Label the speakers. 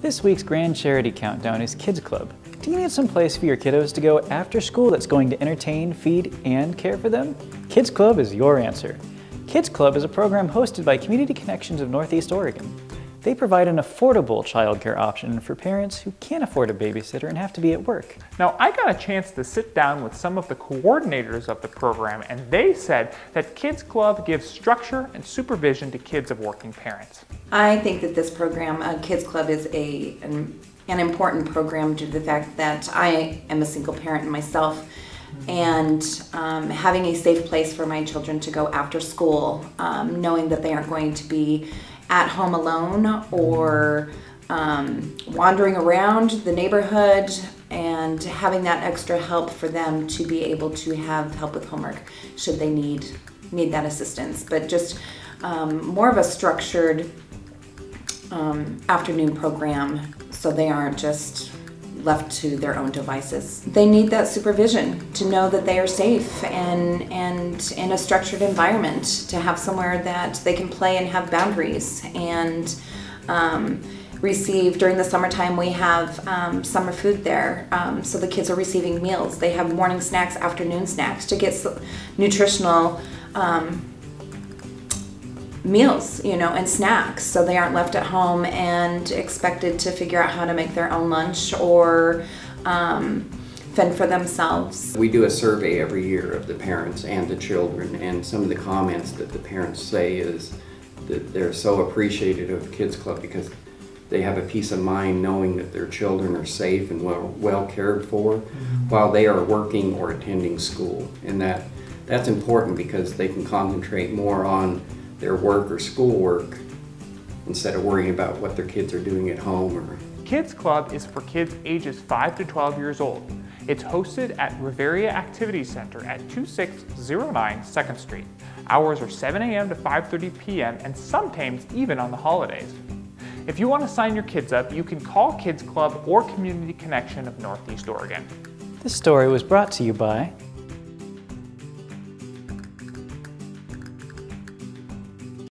Speaker 1: This week's Grande Charity Countdown is Kids Club. Do you need some place for your kiddos to go after school that's going to entertain, feed, and care for them? Kids Club is your answer. Kids Club is a program hosted by Community Connections of Northeast Oregon. They provide an affordable childcare option for parents who can't afford a babysitter and have to be at work.
Speaker 2: Now, I got a chance to sit down with some of the coordinators of the program, and they said that Kids Club gives structure and supervision to kids of working parents.
Speaker 3: I think that this program, uh, Kids Club, is a an, an important program due to the fact that I am a single parent myself and um, having a safe place for my children to go after school, um, knowing that they aren't going to be at home alone or um, wandering around the neighborhood and having that extra help for them to be able to have help with homework should they need need that assistance. But just um, more of a structured um, afternoon program so they aren't just left to their own devices. They need that supervision to know that they are safe and and in a structured environment to have somewhere that they can play and have boundaries and um, receive during the summertime we have um, summer food there um, so the kids are receiving meals they have morning snacks afternoon snacks to get nutritional um, meals, you know, and snacks so they aren't left at home and expected to figure out how to make their own lunch or um, fend for themselves.
Speaker 4: We do a survey every year of the parents and the children, and some of the comments that the parents say is that they're so appreciative of Kids Club because they have a peace of mind knowing that their children are safe and well, well cared for mm -hmm. while they are working or attending school. And that that's important because they can concentrate more on their work or schoolwork instead of worrying about what their kids are doing at home. Or...
Speaker 2: Kids Club is for kids ages 5 to 12 years old. It's hosted at Riveria Activity Center at 2609 2nd Street. Hours are 7 a.m. to 5.30 p.m. and sometimes even on the holidays. If you want to sign your kids up, you can call Kids Club or Community Connection of Northeast Oregon.
Speaker 1: This story was brought to you by